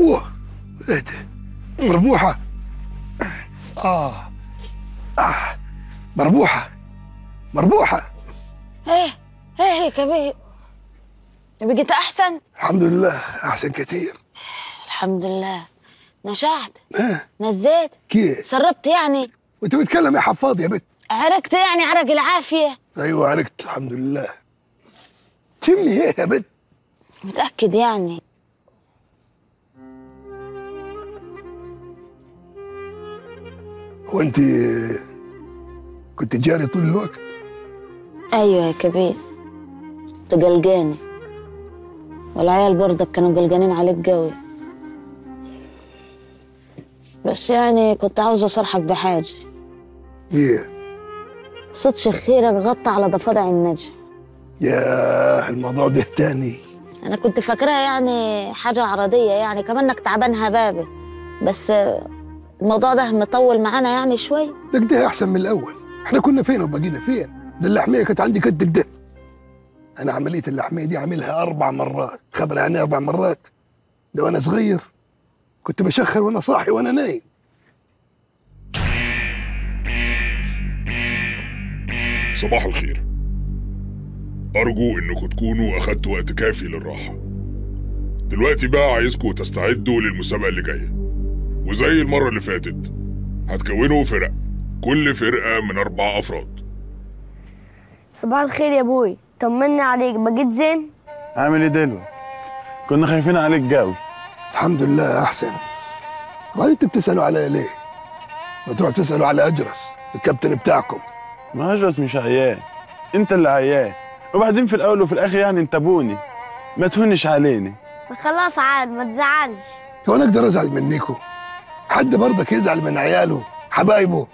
اوه إيه ده مربوحة. آه. آه. مربوحة. مربوحة. إيه إيه يا كبير. بقيت أحسن؟ الحمد لله أحسن كتير الحمد لله. نشعت؟ آه نزيت؟ كيف؟ سربت يعني؟ وأنت بتتكلم يا حفاض يا بت. عرقت يعني عرق العافية. أيوه عرقت. الحمد لله. تمني إيه يا بت. متأكد يعني؟ هو انت كنت جاري طول الوقت؟ أيوه يا كبير. انت قلقاني والعيال برضك كانوا قلقانين عليك قوي. بس يعني كنت عاوزه أصرحك بحاجة. إيه؟ صوت شخيرك غطى على ضفادع النجم يا الموضوع ده تاني. أنا كنت فاكراها يعني حاجة عرضية يعني كمانك تعبان هبابة. بس الموضوع ده مطول معانا يعني شوي ده كده أحسن من الأول. إحنا كنا فين وبقينا فين؟ ده اللحمية كانت عندي قد كده أنا عملية اللحمية دي عاملها أربع مرات. خبر عني أربع مرات. ده وأنا صغير. كنت بشخر وأنا صاحي وأنا نايم. صباح الخير. أرجو إنكم تكونوا أخدتوا وقت كافي للراحة. دلوقتي بقى عايزكم تستعدوا للمسابقة اللي جاية. وزي المرة اللي فاتت. هتكونوا فرق. كل فرقة من أربع أفراد. صباح الخير يا أبوي طمنا عليك. بقيت زين؟ عامل إيه دلو؟ كنا خايفين عليك قوي الحمد لله أحسن. وبعدين أنتوا بتسألوا عليا ليه؟ ما تروحوا تسألوا على أجرس الكابتن بتاعكم. ما هجرس مش عيان. أنت اللي عيان. وبعدين في الأول وفي الآخر يعني انت ابوني ما تهنش علينا خلاص عاد ما تزعلش. هو أنا أقدر أزعل منكم. حد برضك يزعل من عياله حبايبه.